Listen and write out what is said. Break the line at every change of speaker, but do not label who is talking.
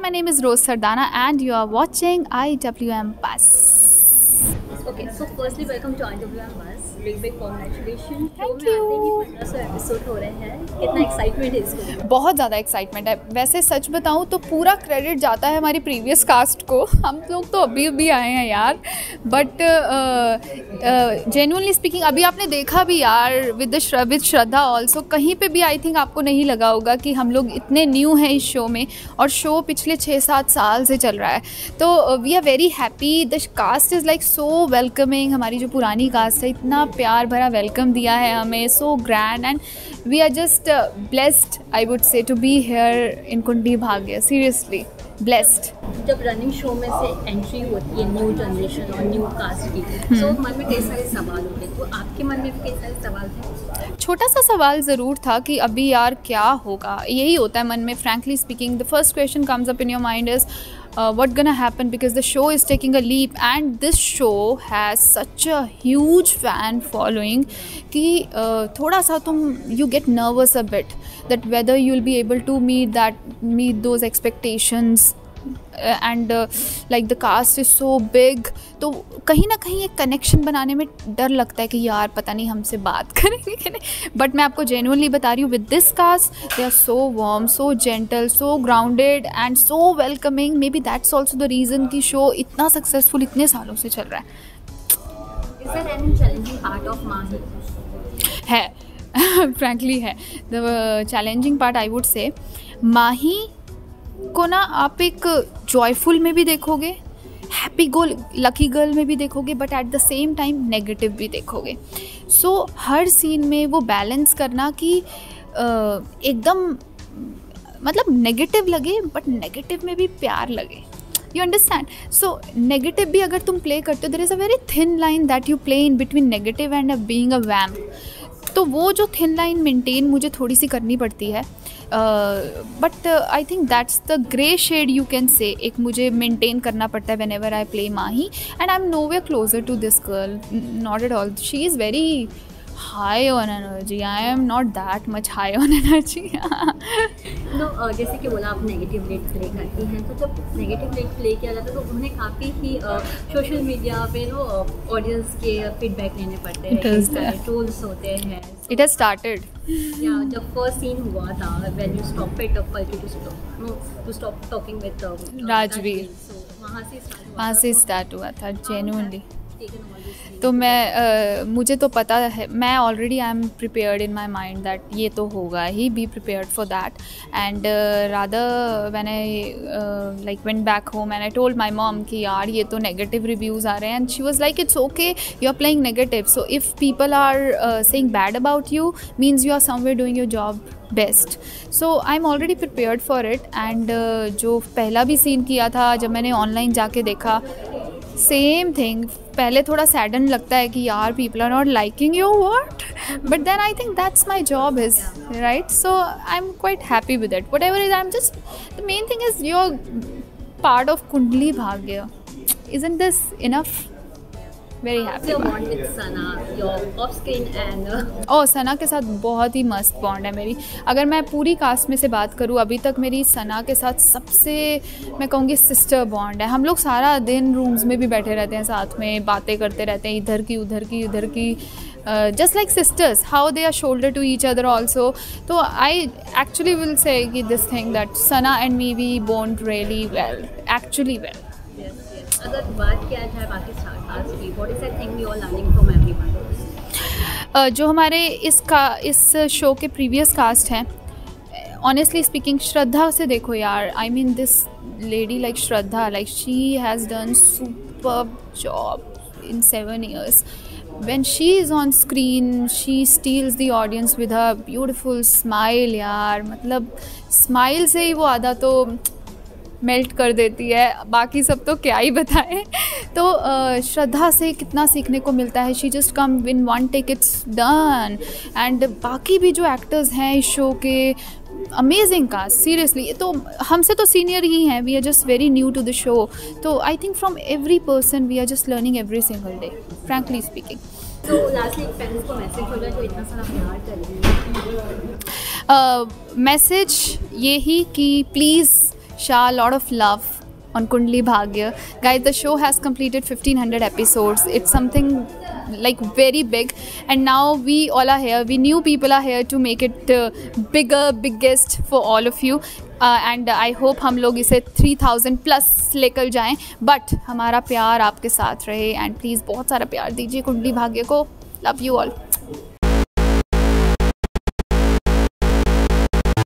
My name is Rose Sardana, and you are watching IWM Bus.
Okay, so firstly, welcome to IWM Bus. Big big congratulations.
Thank
Show में
you.
आते 1500 episode हो रहे हैं. कितना excitement है इसको
बहुत ज़्यादा एक्साइटमेंट है. वैसे सच बताऊँ तो पूरा क्रेडिट जाता है हमारी प्रीवियस कास्ट को. हम लोग तो अभी अभी आए हैं यार. बट जेनुअनली स्पीकिंग अभी आपने देखा भी यार विद विद श्रद्धा ऑल्सो कहीं पे भी आई थिंक आपको नहीं लगा होगा कि हम लोग इतने न्यू हैं इस शो में और शो पिछले छः सात साल से चल रहा है. तो we are very happy the cast is like so welcoming हमारी जो पुरानी कास्ट है इतना प्यार भरा वेलकम दिया है हमें so grand and we are just blessed I would say to be here in Kundali Bhagya seriously blessed
जब रनिंग शो में से एंट्री होती है न्यू जनरेशन और न्यू कास्ट की तो मन में कई सारे सवाल होते हैं तो आपके मन में भी कई सारे सवाल थे?
छोटा सा सवाल ज़रूर था कि अभी यार क्या होगा यही होता है मन में frankly speaking the first question comes up in your mind is uh, what's gonna happen because the show is taking a leap and this show has such a huge fan following ki uh, thoda sa tum you get nervous a bit that whether you'll be able to meet that meet those expectations and like the cast is so big तो कहीं ना कहीं एक connection बनाने में डर लगता है कि यार पता नहीं हमसे बात करेंगे कि नहीं। बट मैं आपको जेनुअनली बता रही हूँ with this cast they are so warm so gentle so grounded and so welcoming may be that's also the reason कि शो इतना सक्सेसफुल इतने सालों से चल रहा है। है फ्रैंकली है। The challenging part I would say Mahi को ना आप एक जॉयफुल में भी देखोगे हैप्पी गोल लकी गर्ल में भी देखोगे but at the same time negative भी देखोगे. सो so, हर सीन में वो बैलेंस करना कि एकदम मतलब नेगेटिव लगे बट नेगेटिव में भी प्यार लगे. यू अंडरस्टैंड सो नेगेटिव भी अगर तुम प्ले करते हो there is a very thin line that you play in between negative and a being a vamp तो वो जो थिन लाइन मेंटेन मुझे थोड़ी सी करनी पड़ती है but I think that's the grey shade you can say एक मुझे मेंटेन करना पड़ता है whenever I play Mahi and I am no way closer to this girl not at all she is very high on energy I am not that much high on energy
तो जैसे कि बोला आप negative rate play करती हैं तो जब negative rate play किया जाता है तो उन्हें काफ़ी ही सोशल मीडिया पे नो ऑडियंस के फीडबैक लेने पड़ते हैं टूल्स होते हैं।
इट हैज़ स्टार्टेड
जब फ़र्स्ट सीन हुआ था when you stop it up to stop no to stop talking with
Rajveer.
वहाँ से
वहाँ। से
तो
स्टार्ट हुआ था जेन्यूनली तो मैं uh, मुझे तो पता है मैं already I am prepared in my mind that ये तो होगा ही be prepared for that and when I like went back home and I told my mom कि यार ये तो नेगेटिव रिव्यूज़ आ रहे हैं and she was like it's okay you are playing negative so if people are saying bad about you means you are somewhere doing your job best so I am already prepared for it and जो पहला भी scene किया था जब मैंने online जाके देखा same thing पहले थोड़ा सैडन लगता है कि यार people are not liking you what but then I think that's my job is right so I am quite happy with it whatever is I am just the main thing is your part of Kundali Bhagya is in this enough very happy oh Sana के साथ बहुत ही मस्त bond है मेरी। अगर मैं पूरी cast में से बात करूँ अभी तक मेरी सना के साथ सबसे मैं कहूँगी सिस्टर बॉन्ड है। हम लोग सारा दिन रूम्स में भी बैठे रहते हैं साथ में बातें करते रहते हैं इधर की उधर की उधर की। Just like sisters how they are shoulder to each other also तो I actually will say this thing that Sana and me we bond really well actually well.
Is
जो हमारे इस का, इस शो के प्रीवियस कास्ट हैं honestly speaking Shraddha से देखो यार I mean this lady like Shraddha like she has done super job in seven years when she is on screen, she steals the audience with her beautiful smile, यार मतलब smile से ही वो आधा तो melt कर देती है। बाकी सब तो क्या ही बताएँ। तो श्रद्धा से कितना सीखने को मिलता है। She just come in one take it's done and बाकी भी जो एक्टर्स हैं इस शो के अमेजिंग का सीरियसली तो हमसे तो सीनियर ही हैं। We are just very new to the show तो I think from every person we are just learning every single day frankly speaking
message होगा जो इतना सारा प्यार कर रही है।
मैसेज ये ही कि please shower a lot of love on Kundli Bhagya. Guys, the show has completed 1500 episodes. It's something like very big and now we all are here we new people are here to make it uh, bigger biggest for all of you and I hope हम लोग इसे 3000 plus लेकर जाएँ but हमारा प्यार आपके साथ रहे एंड प्लीज़ बहुत सारा प्यार दीजिए कुंडली भाग्य को लव यू ऑल